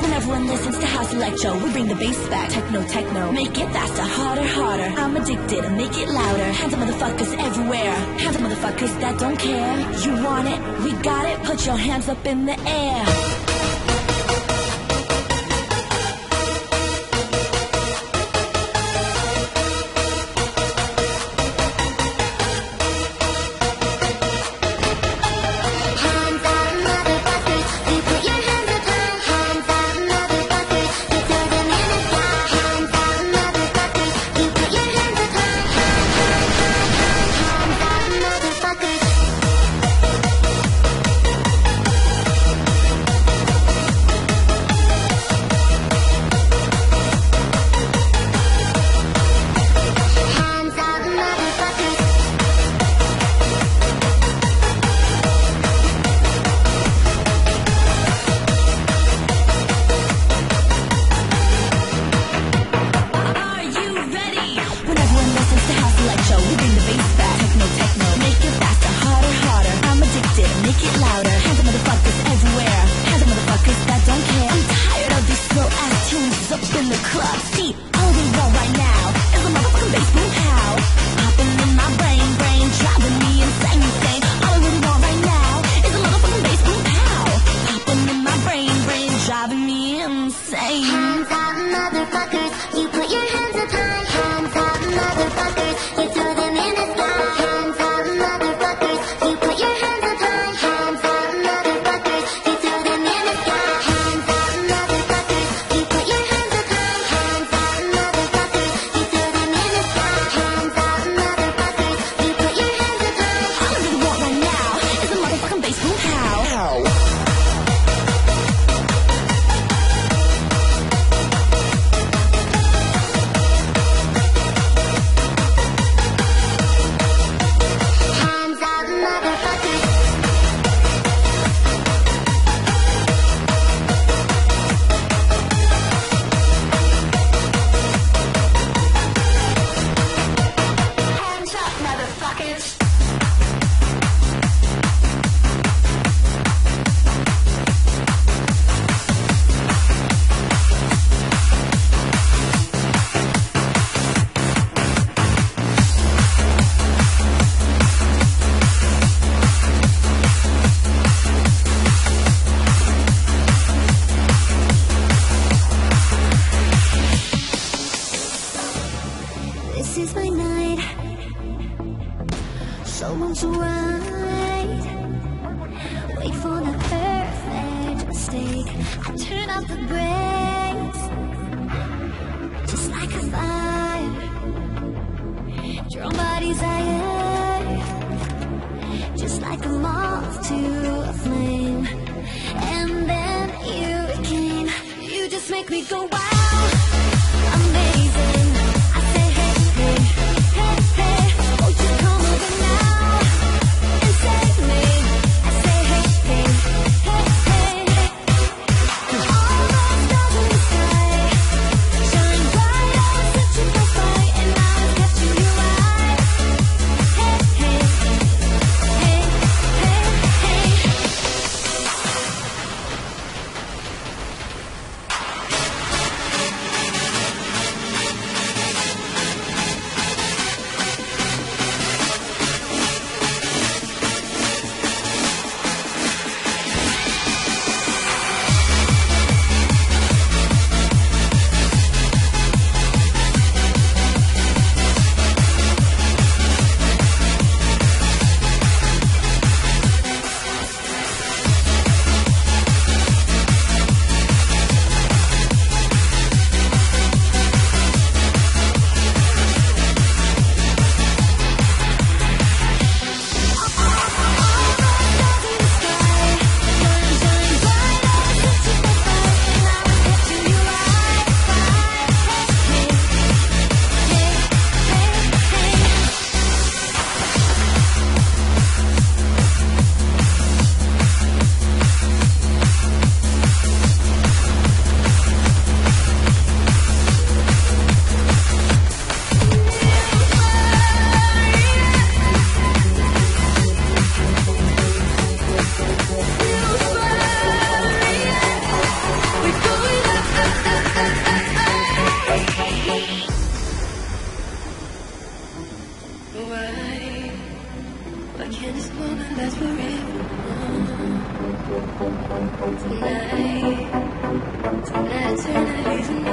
When everyone listens to house electro, we bring the bass back. Techno, techno. Make it faster, harder, harder. I'm addicted, make it louder. Hands up motherfuckers everywhere. Hands up motherfuckers that don't care. You want it? We got it. Put your hands up in the air. In the club. See, all we want right now is a motherfucking boom pow. Popping in my brain, brain driving me insane, insane. All I really want right now is a motherfucking boom pow. Popping in my brain, brain driving me insane. Hands up, motherfuckers! You put your is my night. So much right. Wait for the perfect mistake. I turn up the brakes. Just like a fire. Drawn by desire. Just like a moth to a flame. And then you came. You just make me go wow. that's. Tonight, tonight, tonight.